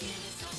give me some.